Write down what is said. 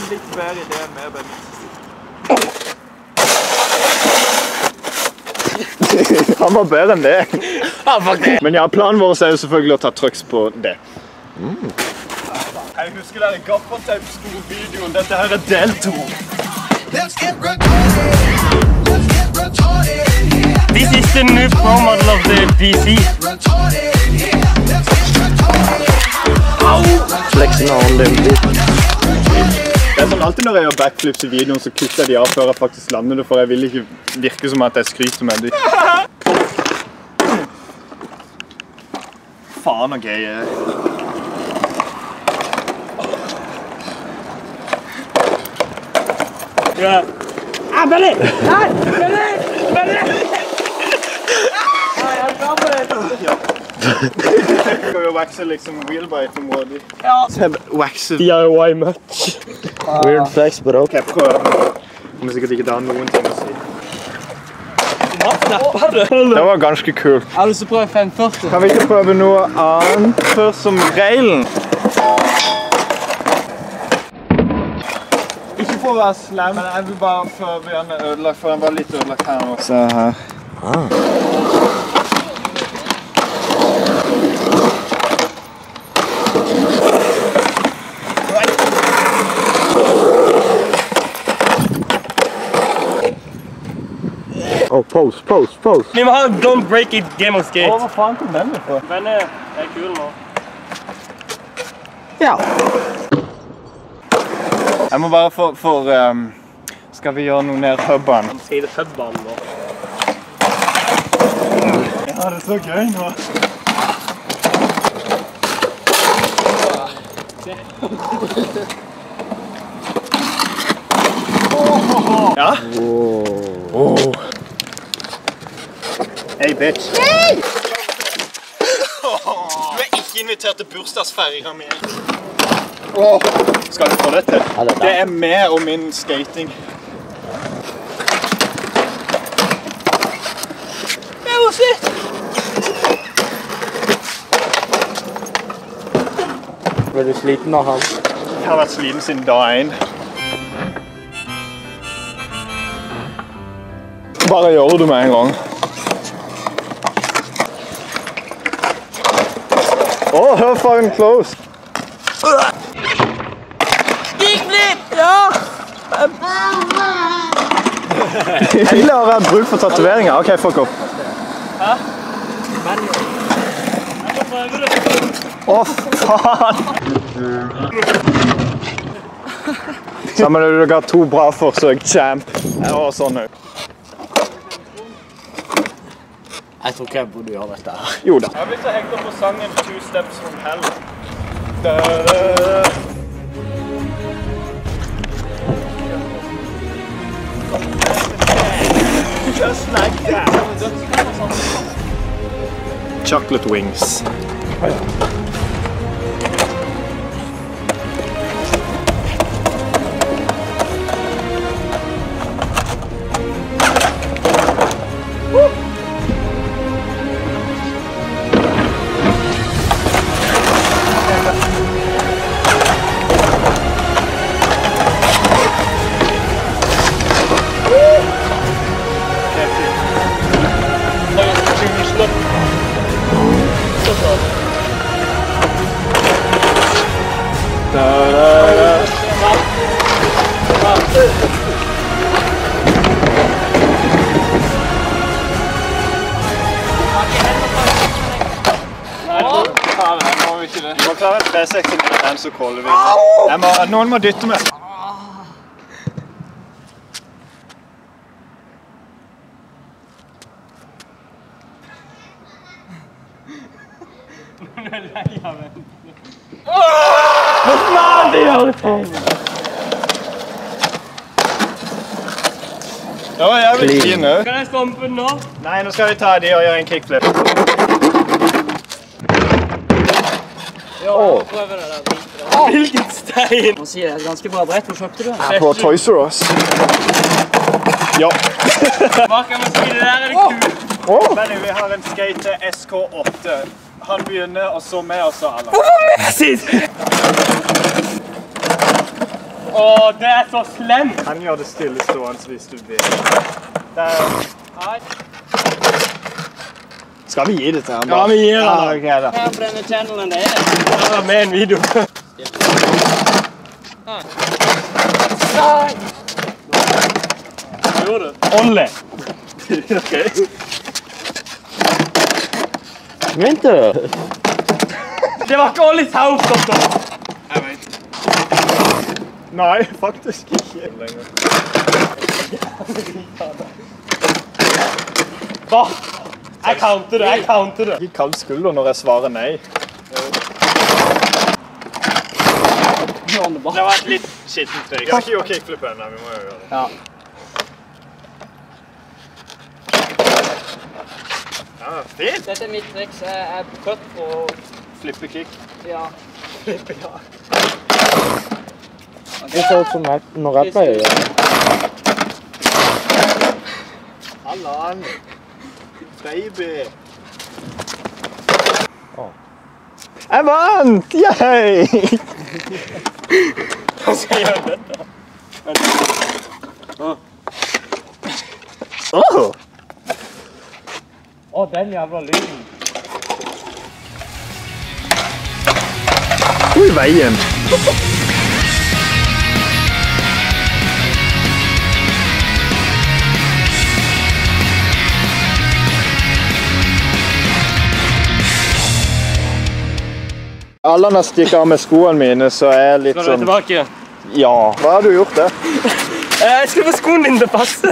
en litt bedre idé med bensin. Han var bedre enn det. Men ja, planen vår er jo selvfølgelig å ta trucks på det. Jeg husker den gaffateip-videoen. Dette her er del to. Let's get retarded. Let's get retarded in here. This is the new pro model of the PC. Retarded in here. Det er sånn alltid når jeg gjør backflips i videoen, så kutter jeg de av før jeg faktisk lander det, for jeg vil ikke virke som at jeg skryter med det. Faen og gøy. Ja. Ah, Benny! Nei! Benny! Benny! Skal jo waxe liksom wheelbite-området. Waxe. DIY much. Weird flex, but okay. Kommer sikkert ikke til å ha noen ting å si. Det var ganske kult. Jeg har lyst til å prøve 540. Kan vi ikke prøve noe annet først som railen? Ikke for å være slem, men jeg vil bare før vi er ødelagt, for den var litt ødelagt her nå. Se her. Oh, pose, pose, pose. Vi må ha Don't Break It Game of Skate. Hva faen kom den ifra? Benny er kul nå. Ja. Jeg må bare for, for ehm, Skal vi gjøre noe ned hubben? Skal det pubbanen vår? Jeg har det så gøy nå. Ja? Oh. Hey, bitch. Du er ikke invitert til bursdagsfeiringa mi. Åh, Skal du få det til? Ja, det. Det er meg og min skating. Det var fett! Ble du sliten av han? Jeg har vært sliten siden dag én. Bare gjør det med en gang. Å, her fucking close. Gikk litt! Ja! Hele har vært bruk for tatoveringer. OK, fuck off. Å, faen! Sammen med dere har to bra forsøk, champ. Var sånn òg. Jeg tror ikke jeg burde gjøre dette her. Jo da. Jeg har blitt så hekta på sangen Two Steps From Hell. Just like that. Chocolate wings. 360 med den, så caller vi. Jeg må, noen må dytte meg. Det Det var jævlig fin òg. Kan jeg stompe den nå? Nei, nå skal vi ta de og gjøre en kickflip. Hvilken stein! Må si det er et ganske bra brett. Hvor kjøpte du den? På Toys R Us. Ja. Mark, jeg må si? Det der er det kult. Oh. Benny, vi har en skate SK8. Han begynner, og så med, og så alle. Precis! Å, det er så slemt! Han gjør det stillestående hvis du vil. Der. Nei. Skal vi gi det til ham? Ja, vi gir det Ja, da. ok, da. Her på denne channelen, det er det. Jeg har med en video. Hva gjorde du? Olle. Vent du! Det var ikke Ollie South, doktor. Jeg counter det, jeg counter det. Ikke kald skulder når jeg svarer nei. Det var et litt skittent trekk. Jeg har ikke gjort kickflip ennå. Vi må jo gjøre det. Ja. Ja, fint. Dette er mitt triks. Jeg er cut og Flippe kick. ja. Det ser ut som jeg, når jeg pleier å gjøre det. Hallan. Baby. Oh. Jeg vant! Yay! Hva skal jeg gjøre dette? Oh. Å, den jævla lyden. Gå i veien. Allan har stikker av med skoene mine, så jeg er litt Skal du sånn tilbake? Ja. Hva har du gjort der? Eh, Jeg skal få skoene dine til å passe.